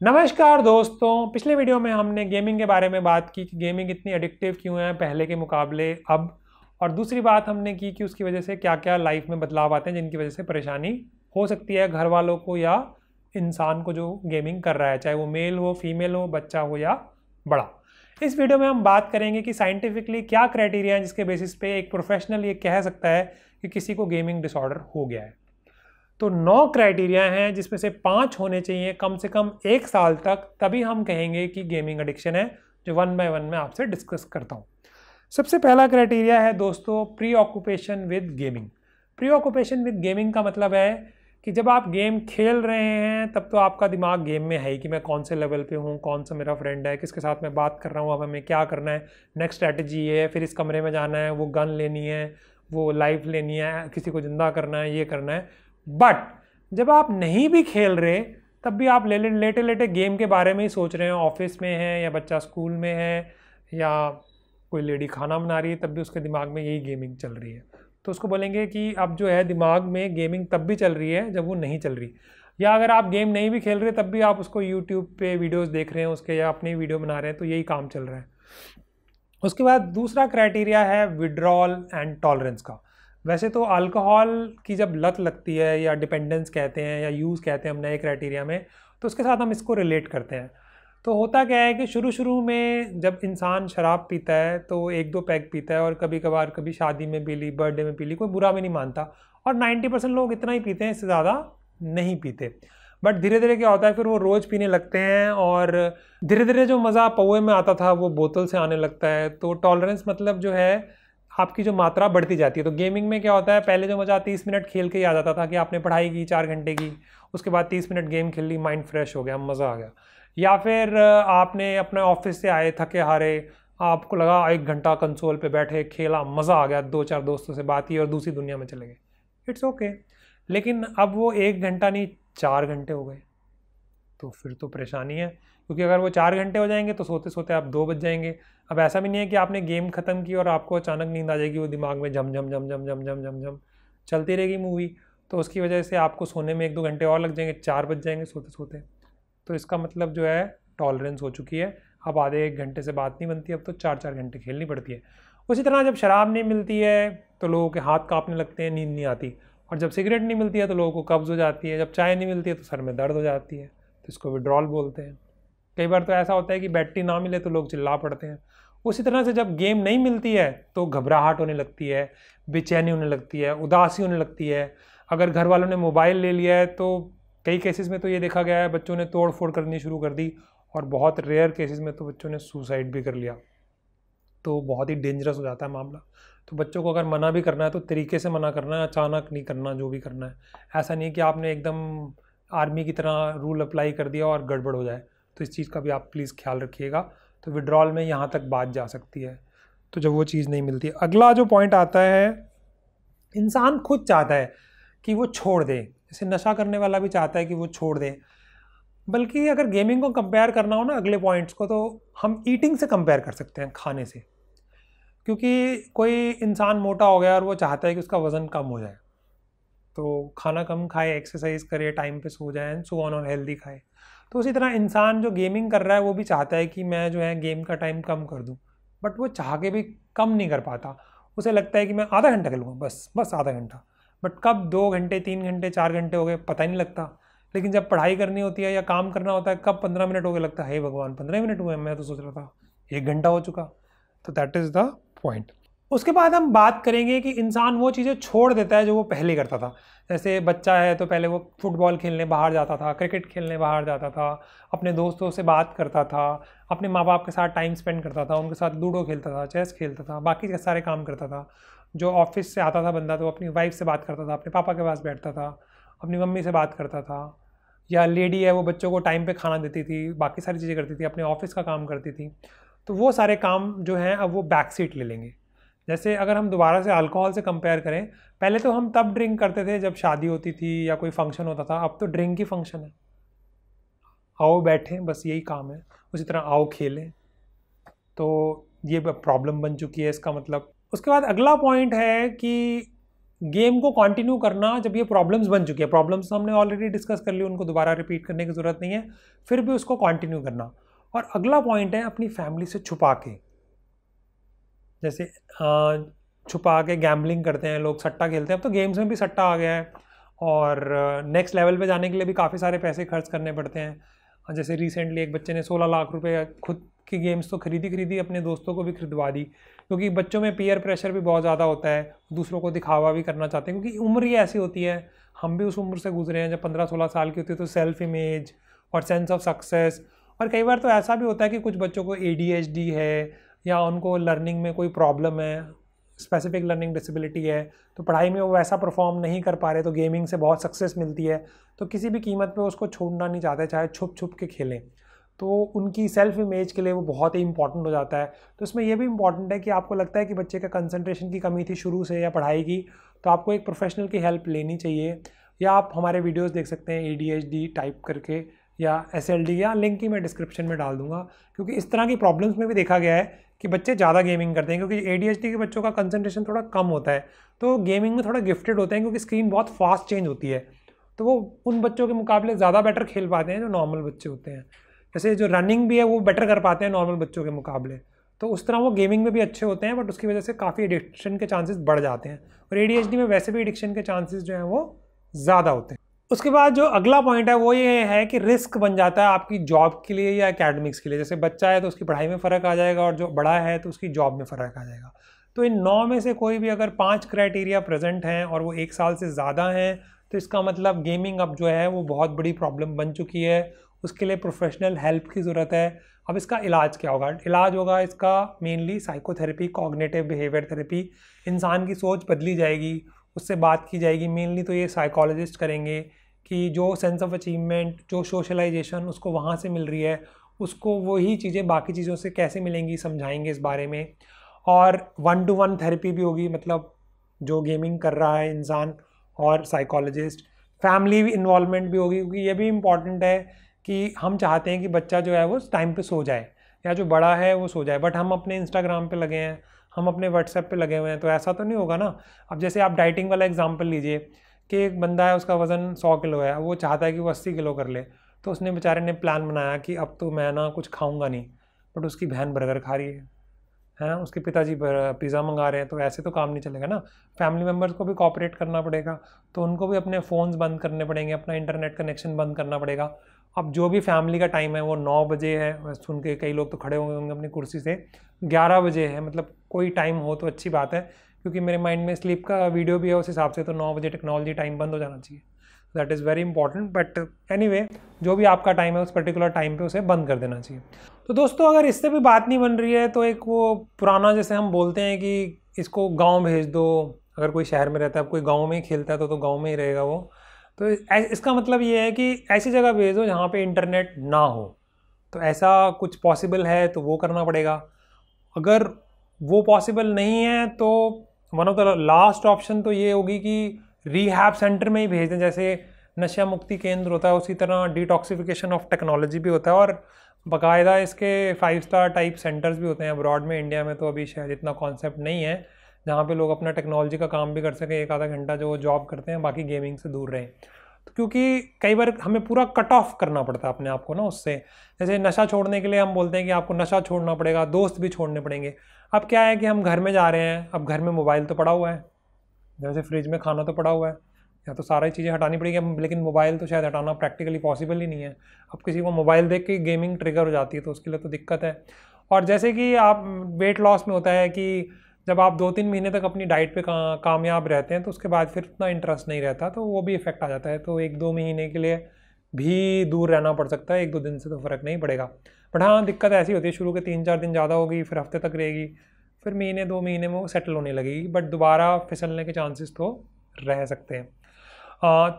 नमस्कार दोस्तों, पिछले वीडियो में हमने गेमिंग के बारे में बात की कि गेमिंग इतनी एडिक्टिव क्यों है पहले के मुकाबले अब, और दूसरी बात हमने की कि उसकी वजह से क्या क्या लाइफ में बदलाव आते हैं जिनकी वजह से परेशानी हो सकती है घर वालों को या इंसान को जो गेमिंग कर रहा है, चाहे वो मेल हो फीमेल हो, बच्चा हो या बड़ा। इस वीडियो में हम बात करेंगे कि साइंटिफिकली क्या क्राइटेरिया है जिसके बेसिस पे एक प्रोफेशनल ये कह सकता है कि किसी को गेमिंग डिसऑर्डर हो गया है। तो नौ क्राइटेरिया हैं जिसमें से पाँच होने चाहिए कम से कम एक साल तक, तभी हम कहेंगे कि गेमिंग एडिक्शन है, जो वन बाय वन में आपसे डिस्कस करता हूँ। सबसे पहला क्राइटेरिया है दोस्तों preoccupation with gaming preoccupation with gaming का मतलब है कि जब आप गेम खेल रहे हैं, तब तो आपका दिमाग गेम में है ही कि मैं कौन से लेवल पे हूँ, कौन सा मेरा फ्रेंड है, किसके साथ मैं बात कर रहा हूँ, अब हमें क्या करना है नेक्स्ट स्ट्रैटेजी ये है, फिर इस कमरे में जाना है, वो गन लेनी है, वो लाइफ लेनी है, किसी को ज़िंदा करना है, ये करना है। बट जब आप नहीं भी खेल रहे, तब भी आप ले लेटे लेटे गेम के बारे में ही सोच रहे हैं। ऑफ़िस में है या बच्चा स्कूल में है या कोई लेडी खाना बना रही है, तब भी उसके दिमाग में यही गेमिंग चल रही है। तो उसको बोलेंगे कि अब जो है दिमाग में गेमिंग तब भी चल रही है जब वो नहीं चल रही। या अगर आप गेम नहीं भी खेल रहे, तब भी आप उसको यूट्यूब पे वीडियोस देख रहे हैं, उसके या अपनी वीडियो बना रहे हैं तो यही काम चल रहा है। उसके बाद दूसरा क्राइटेरिया है विड्रॉल एंड टॉलरेंस का। वैसे तो अल्कोहल की जब लत लगती है या डिपेंडेंस कहते हैं या यूज़ कहते हैं हम नए क्राइटेरिया में तो उसके साथ हम इसको रिलेट करते हैं। तो होता क्या है कि शुरू शुरू में जब इंसान शराब पीता है तो एक दो पैक पीता है और कभी कभार कभी शादी में पी ली बर्थडे में पी ली, कोई बुरा भी नहीं मानता। और 90 परसेंट लोग इतना ही पीते हैं, इससे ज़्यादा नहीं पीते। बट धीरे धीरे क्या होता है, फिर वो रोज़ पीने लगते हैं और धीरे धीरे जो मज़ा पौए में आता था, वो बोतल से आने लगता है। तो टॉलरेंस मतलब जो है आपकी जो मात्रा बढ़ती जाती है। तो गेमिंग में क्या होता है, पहले जो मज़ा तीस मिनट खेल के ही आ जाता था कि आपने पढ़ाई की चार घंटे की, उसके बाद तीस मिनट गेम खेल ली माइंड फ्रेश हो गया, मज़ा आ गया। या फिर आपने अपने ऑफ़िस से आए, थके हारे, आपको लगा एक घंटा कंसोल पे बैठे, खेला, मज़ा आ गया, दो चार दोस्तों से बात की और दूसरी दुनिया में चले गए। It's okay. लेकिन अब वो एक घंटा नहीं, चार घंटे हो गए। तो फिर तो परेशानी है। क्योंकि अगर वो चार घंटे हो जाएँगे तो सोते सोते आप दो बज जाएँगे। अब ऐसा भी नहीं है कि आपने गेम ख़त्म की और आपको अचानक नींद आ जाएगी, वो दिमाग में झम झम झम झम झम झम झम झम चलती रहेगी मूवी। तो उसकी वजह से आपको सोने में एक दो घंटे और लग जाएँगे, चार बज जाएँगे सोते सोते तो इसका मतलब जो है टॉलरेंस हो चुकी है। अब आधे एक घंटे से बात नहीं बनती, अब तो चार चार घंटे खेलनी पड़ती है। उसी तरह जब शराब नहीं मिलती है तो लोगों के हाथ कांपने लगते हैं, नींद नहीं आती। और जब सिगरेट नहीं मिलती है तो लोगों को कब्ज़ हो जाती है। जब चाय नहीं मिलती है तो सर में दर्द हो जाती है। तो इसको विड्रॉल बोलते हैं। कई बार तो ऐसा होता है कि बैटरी ना मिले तो लोग चिल्ला पड़ते हैं। उसी तरह से जब गेम नहीं मिलती है तो घबराहट होने लगती है, बेचैनी होने लगती है, उदासी होने लगती है। अगर घर वालों ने मोबाइल ले लिया है तो कई केसेस में तो ये देखा गया है, बच्चों ने तोड़ फोड़ करनी शुरू कर दी और बहुत रेयर केसेस में तो बच्चों ने सुसाइड भी कर लिया। तो बहुत ही डेंजरस हो जाता है मामला। तो बच्चों को अगर मना भी करना है तो तरीके से मना करना है, अचानक नहीं करना, जो भी करना है। ऐसा नहीं कि आपने एकदम आर्मी की तरह रूल अप्लाई कर दिया और गड़बड़ हो जाए। तो इस चीज़ का भी आप प्लीज़ ख्याल रखिएगा। तो विड्रॉल में यहाँ तक बात जा सकती है। तो जब वो चीज़ नहीं मिलती, अगला जो पॉइंट आता है, इंसान खुद चाहता है कि वो छोड़ दे। जैसे नशा करने वाला भी चाहता है कि वो छोड़ दे। बल्कि अगर गेमिंग को कंपेयर करना हो ना अगले पॉइंट्स को तो हम ईटिंग से कंपेयर कर सकते हैं खाने से। क्योंकि कोई इंसान मोटा हो गया और वो चाहता है कि उसका वज़न कम हो जाए। तो खाना कम खाए एक्सरसाइज करे टाइम पे सो जाए सो ऑन और हेल्दी खाए। तो उसी तरह इंसान जो गेमिंग कर रहा है, वो भी चाहता है कि मैं जो है गेम का टाइम कम कर दूँ। बट वो चाह के भी कम नहीं कर पाता। उसे लगता है कि मैं आधा घंटा खेलूँगा, बस बस आधा घंटा। बट कब? दो घंटे, तीन घंटे, चार घंटे हो गए, पता ही नहीं लगता। लेकिन जब पढ़ाई करनी होती है या काम करना होता है, कब पंद्रह मिनट हो गए, लगता है, हे भगवान, पंद्रह मिनट हुए मैं तो सोच रहा था, एक घंटा हो चुका। तो दैट इज़ द पॉइंट उसके बाद हम बात करेंगे कि इंसान वो चीज़ें छोड़ देता है जो वो पहले करता था। जैसे बच्चा है तो पहले वो फुटबॉल खेलने बाहर जाता था, क्रिकेट खेलने बाहर जाता था, अपने दोस्तों से बात करता था, अपने माँ बाप के साथ टाइम स्पेंड करता था, उनके साथ लूडो खेलता था, चेस खेलता था, बाकी सारे काम करता था। जो ऑफ़िस से आता था बंदा तो अपनी वाइफ से बात करता था, अपने पापा के पास बैठता था, अपनी मम्मी से बात करता था, या लेडी है वो बच्चों को टाइम पे खाना देती थी, बाकी सारी चीज़ें करती थी, अपने ऑफ़िस का काम करती थी। तो वो सारे काम जो हैं अब वो बैक सीट ले लेंगे। जैसे अगर हम दोबारा से अल्कोहल से कंपेयर करें, पहले तो हम तब ड्रिंक करते थे जब शादी होती थी या कोई फ़ंक्शन होता था, अब तो ड्रिंक ही फ़ंक्शन है। आओ बैठें, बस यही काम है। उसी तरह आओ खेलें। तो ये प्रॉब्लम बन चुकी है इसका मतलब। उसके बाद अगला पॉइंट है कि गेम को कंटिन्यू करना जब ये प्रॉब्लम्स बन चुकी है। प्रॉब्लम्स हमने ऑलरेडी डिस्कस कर ली, उनको दोबारा रिपीट करने की ज़रूरत नहीं है। फिर भी उसको कंटिन्यू करना। और अगला पॉइंट है अपनी फैमिली से छुपा के। जैसे छुपा के गैम्बलिंग करते हैं लोग, सट्टा खेलते हैं। अब तो गेम्स में भी सट्टा आ गया है और नेक्स्ट लेवल पे जाने के लिए भी काफ़ी सारे पैसे खर्च करने पड़ते हैं। जैसे रिसेंटली एक बच्चे ने 16 लाख रुपए खुद की गेम्स तो खरीदी खरीदी, अपने दोस्तों को भी खरीदवा दी। क्योंकि बच्चों में पीयर प्रेशर भी बहुत ज़्यादा होता है, दूसरों को दिखावा भी करना चाहते हैं। क्योंकि उम्र ही ऐसी होती है, हम भी उस उम्र से गुजरे हैं, जब पंद्रह, सोलह साल की होती है तो सेल्फ इमेज और सेंस ऑफ़ सक्सेस और कई बार तो ऐसा भी होता है कि कुछ बच्चों को एडीएचडी है या उनको लर्निंग में कोई प्रॉब्लम है स्पेसिफिक लर्निंग डिसेबिलिटी है तो पढ़ाई में वो वैसा परफॉर्म नहीं कर पा रहे तो गेमिंग से बहुत सक्सेस मिलती है तो किसी भी कीमत पे उसको छोड़ना नहीं चाहते, चाहे छुप छुप के खेलें। तो उनकी सेल्फ इमेज के लिए वो बहुत ही इंपॉर्टेंट हो जाता है। तो इसमें यह भी इंपॉर्टेंट है कि आपको लगता है कि बच्चे का कंसंट्रेशन की कमी थी शुरू से या पढ़ाई की तो आपको एक प्रोफेशनल की हेल्प लेनी चाहिए। या आप हमारे वीडियोस देख सकते हैं ए टाइप करके, या एसएलडी या लिंक ही मैं डिस्क्रिप्शन में डाल दूँगा, क्योंकि इस तरह की प्रॉब्लम्स में भी देखा गया है कि बच्चे ज़्यादा गेमिंग करते हैं, क्योंकि एडीएचडी के बच्चों का कंसनट्रेशन थोड़ा कम होता है। तो गेमिंग में थोड़ा गिफ्टेड होते हैं, क्योंकि स्क्रीन बहुत फास्ट चेंज होती है। तो वो उन बच्चों के मुकाबले ज़्यादा बेटर खेल पाते हैं, जो नॉर्मल बच्चे होते हैं। जैसे जो रनिंग भी है, वो बेटर कर पाते हैं नॉर्मल बच्चों के मुकाबले। तो उस तरह वो गेमिंग में भी अच्छे होते हैं बट उसकी वजह से काफ़ी एडिक्शन के चांसेस बढ़ जाते हैं। और एडीएचडी में वैसे भी एडिक्शन के चांसेस जो हैं, वो ज़्यादा होते हैं। उसके बाद जो अगला पॉइंट है, वो ये है कि रिस्क बन जाता है आपकी जॉब के लिए या एकेडमिक्स के लिए। जैसे बच्चा है तो उसकी पढ़ाई में फ़र्क आ जाएगा और जो बड़ा है तो उसकी जॉब में फ़र्क आ जाएगा। तो इन नौ में से कोई भी अगर पाँच क्राइटेरिया प्रेजेंट हैं और वो एक साल से ज़्यादा हैं तो इसका मतलब गेमिंग अब जो है, वो बहुत बड़ी प्रॉब्लम बन चुकी है। उसके लिए प्रोफेशनल हेल्प की ज़रूरत है। अब इसका इलाज क्या होगा? इलाज होगा इसका mainly psychotherapy cognitive behaviour therapy इंसान की सोच बदली जाएगी, उससे बात की जाएगी। मेनली तो ये साइकोलॉजिस्ट करेंगे। कि जो सेंस ऑफ़ अचीवमेंट जो सोशलाइजेशन उसको वहाँ से मिल रही है, उसको वही चीज़ें बाकी चीज़ों से कैसे मिलेंगी समझाएँगे इस बारे में। और वन टू वन थेरेपी भी होगी मतलब जो गेमिंग कर रहा है इंसान और साइकोलॉजिस्ट फैमिली इन्वॉलमेंट भी होगी, क्योंकि ये भी इंपॉर्टेंट है कि हम चाहते हैं कि बच्चा जो है वो टाइम पे सो जाए, या जो बड़ा है वो सो जाए। बट हम अपने इंस्टाग्राम पे लगे हैं, हम अपने व्हाट्सएप पे लगे हुए हैं तो ऐसा तो नहीं होगा ना? अब जैसे आप डाइटिंग वाला एग्ज़ाम्पल लीजिए कि एक बंदा है, उसका वज़न सौ किलो है वो चाहता है कि वो अस्सी किलो कर ले। तो उसने बेचारे ने प्लान बनाया कि अब तो मैं ना कुछ खाऊँगा नहीं, बट उसकी बहन बर्गर खा रही है। है? उसके पिताजी पिज़्ज़ा मंगा रहे हैं तो ऐसे तो काम नहीं चलेगा ना। फैमिली मेंबर्स को भी कॉपरेट करना पड़ेगा तो उनको भी अपने फ़ोन्स बंद करने पड़ेंगे, अपना इंटरनेट कनेक्शन बंद करना पड़ेगा। अब जो भी फैमिली का टाइम है, वो नौ बजे है सुन के कई लोग तो खड़े हुए होंगे अपनी कुर्सी से, ग्यारह बजे है मतलब कोई टाइम हो तो अच्छी बात है। क्योंकि मेरे माइंड में स्लीप का वीडियो भी है, उस हिसाब से तो नौ बजे टेक्नोलॉजी टाइम बंद हो जाना चाहिए। That is very important but any जो भी आपका टाइम है, उस पर्टिकुलर टाइम पे उसे बंद कर देना चाहिए। तो दोस्तों, अगर इससे भी बात नहीं बन रही है तो एक वो पुराना जैसे हम बोलते हैं कि इसको गाँव भेज दो। अगर कोई शहर में रहता है कोई गाँव में ही खेलता है तो तो गाँव में ही रहेगा वो। तो इसका मतलब ये है कि ऐसी जगह भेज दो जहाँ पे इंटरनेट ना हो। तो ऐसा कुछ पॉसिबल है तो वो करना पड़ेगा। अगर वो पॉसिबल नहीं है तो one of the last option तो ये होगी कि रिहैब सेंटर में ही भेज दें, जैसे नशा मुक्ति केंद्र होता है, उसी तरह डिटॉक्सिफिकेशन ऑफ़ टेक्नोलॉजी भी होता है और बाकायदा इसके फाइव स्टार टाइप सेंटर्स भी होते हैं अब्रॉड में इंडिया में तो अभी शायद इतना कॉन्सेप्ट नहीं है, जहाँ पे लोग अपना टेक्नोलॉजी का काम भी कर सकें, एक आधा घंटा जो जॉब करते हैं, बाकी गेमिंग से दूर रहें। क्योंकि कई बार हमें पूरा कट ऑफ़ करना पड़ता है अपने आप को ना उससे। जैसे नशा छोड़ने के लिए हम बोलते हैं कि आपको नशा छोड़ना पड़ेगा, दोस्त भी छोड़ने पड़ेंगे। अब क्या है कि हम घर में जा रहे हैं, अब घर में मोबाइल तो पड़ा हुआ है। जैसे फ्रिज में खाना तो पड़ा हुआ है, या तो सारी चीज़ें हटानी पड़ेगी लेकिन मोबाइल तो शायद हटाना प्रैक्टिकली पॉसिबल ही नहीं है। अब किसी को मोबाइल देख के गेमिंग ट्रिगर हो जाती है तो उसके लिए तो दिक्कत है। और जैसे कि आप वेट लॉस में होता है कि जब आप दो तीन महीने तक अपनी डाइट पे का, कामयाब रहते हैं तो उसके बाद फिर उतना इंटरेस्ट नहीं रहता तो वो भी इफ़ेक्ट आ जाता है। तो एक दो महीने के लिए भी दूर रहना पड़ सकता है एक दो दिन से तो फ़र्क नहीं पड़ेगा। बट हाँ दिक्कत ऐसी होती है शुरू के तीन चार दिन ज़्यादा होगी फिर हफ़्ते तक रहेगी फिर महीने दो महीने में वो सेटल होने लगेगी बट दोबारा फिसलने के चांसेस तो रह सकते हैं। आ,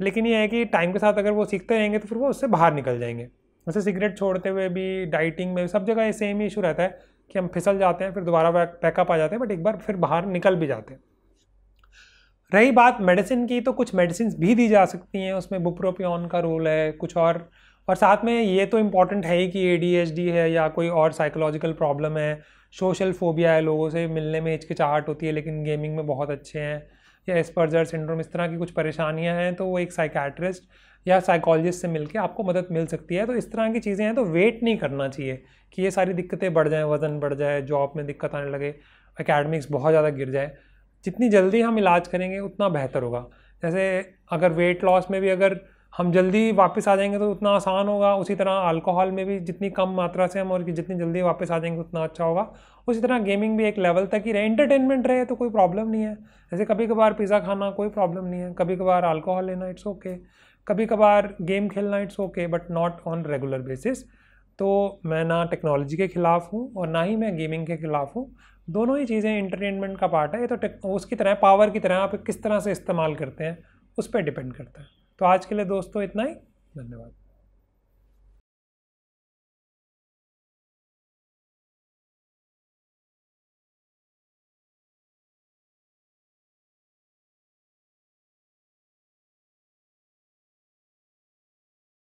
लेकिन ये है कि टाइम के साथ अगर वो सीखते रहेंगे तो फिर वो उससे बाहर निकल जाएँगे। वैसे सिगरेट छोड़ते हुए भी डाइटिंग में सब जगह ये सेम ही इशू रहता है। कि हम फिसल जाते हैं, फिर दोबारा पैकअप आ जाते हैं बट एक बार फिर बाहर निकल भी जाते हैं। रही बात मेडिसिन की तो कुछ मेडिसिन भी दी जा सकती हैं, उसमें बुप्रोपियन का रोल है, कुछ और। और साथ में ये तो इंपॉर्टेंट है ही कि ए है या कोई और साइकोलॉजिकल प्रॉब्लम है। सोशल फोबिया है, लोगों से मिलने में हिचकिचाहट होती है, लेकिन गेमिंग में बहुत अच्छे हैं। या एस्पर्जर सिंड्रोम इस तरह की कुछ परेशानियाँ हैं तो वो एक साइकैट्रिस्ट या साइकोलॉजिस्ट से मिलके आपको मदद मिल सकती है। तो इस तरह की चीज़ें हैं तो वेट नहीं करना चाहिए कि ये सारी दिक्कतें बढ़ जाएँ, वज़न बढ़ जाए जॉब में दिक्कत आने लगे अकेडमिक्स बहुत ज़्यादा गिर जाए। जितनी जल्दी हम इलाज करेंगे, उतना बेहतर होगा। जैसे अगर वेट लॉस में भी अगर हम जल्दी वापस आ जाएँगे तो उतना आसान होगा। उसी तरह अल्कोहल में भी जितनी कम मात्रा से हम और जितनी जल्दी वापस आ जाएँगे, उतना अच्छा होगा। उसी तरह गेमिंग भी एक लेवल तक ही रहे। इंटरटेनमेंट रहे तो कोई प्रॉब्लम नहीं है। जैसे कभी कभार पिज़्ज़ा खाना कोई प्रॉब्लम नहीं है। कभी कभार अल्कोहल लेना इट्स ओके कभी कभार गेम खेलना it's okay but not on regular basis तो मैं ना टेक्नोलॉजी के ख़िलाफ़ हूँ और ना ही मैं गेमिंग के ख़िलाफ़ हूँ। दोनों ही चीज़ें इंटरटेनमेंट का पार्ट है। ये तो उसकी तरह पावर की तरह आप किस तरह से इस्तेमाल करते हैं, उस पर डिपेंड करता है। तो आज के लिए दोस्तों इतना ही। धन्यवाद।